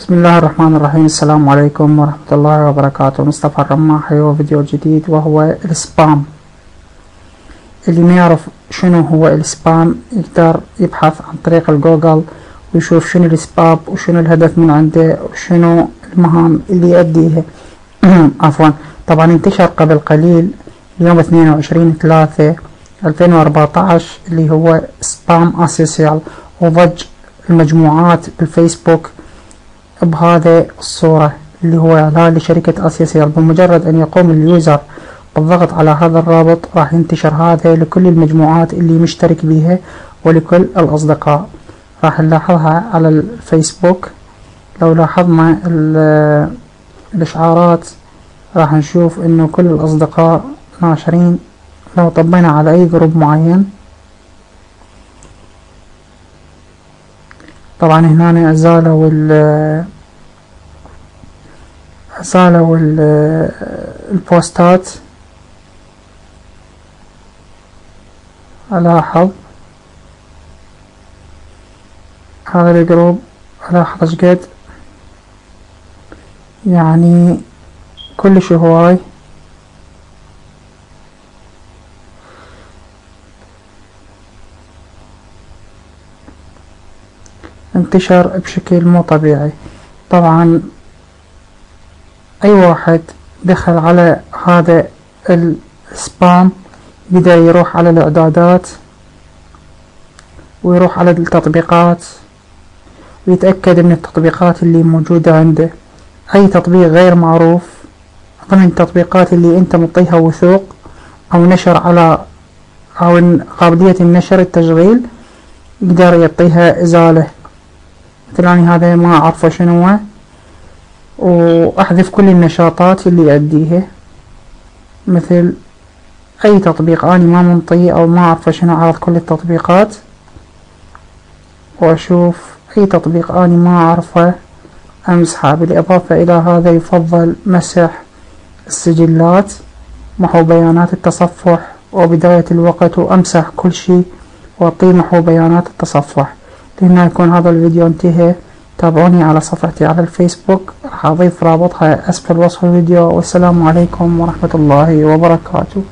بسم الله الرحمن الرحيم السلام عليكم ورحمة الله وبركاته مصطفى الرماحي وفيديو جديد وهو ال spam اللي ما يعرف شنو هو ال spam يقدر يبحث عن طريق الجوجل ويشوف شنو ال spam وشنو الهدف من عنده وشنو المهام اللي يؤديها عفوا طبعا انتشر قبل قليل يوم 22 3 2014 اللي هو spam اسيسيال وضج المجموعات بالفيسبوك بهذا الصورة اللي هو إعلان لشركة أسيسيال بمجرد أن يقوم اليوزر بالضغط على هذا الرابط راح ينتشر هذا لكل المجموعات اللي مشترك بيها ولكل الأصدقاء. راح نلاحظها على الفيسبوك. لو لاحظنا الإشعارات راح نشوف إنه كل الأصدقاء ناشرين لو طبينا على أي group معين. طبعا هنا أزالوا ال أزالوا البوستات. ألاحظ. هذا ال group ألاحظ إيش يعني كلش هواي. انتشر بشكل مو طبيعي. طبعا أي واحد دخل على هذا السبام بدأ يروح على الإعدادات ويروح على التطبيقات ويتأكد من التطبيقات اللي موجودة عنده. أي تطبيق غير معروف ضمن التطبيقات اللي أنت مطيها وثوق أو نشر على أو قابلية النشر التشغيل يقدر يعطيها إزالة. مثل هذا ما اعرفه شنو هو. وأحذف كل النشاطات اللي يؤديها مثل أي تطبيق اني ما منطيه أو ما أعرف شنو أعرض كل التطبيقات. وأشوف أي تطبيق اني ما أعرفه. امسحه بالاضافة إلى هذا يفضل مسح السجلات. محو بيانات التصفح. وبداية الوقت وأمسح كل شي وأعطيه محو بيانات التصفح. لهنا يكون هذا الفيديو انتهى تابعوني على صفحتي على الفيسبوك. راح اضيف رابطها اسفل وصف الفيديو. والسلام عليكم ورحمة الله وبركاته.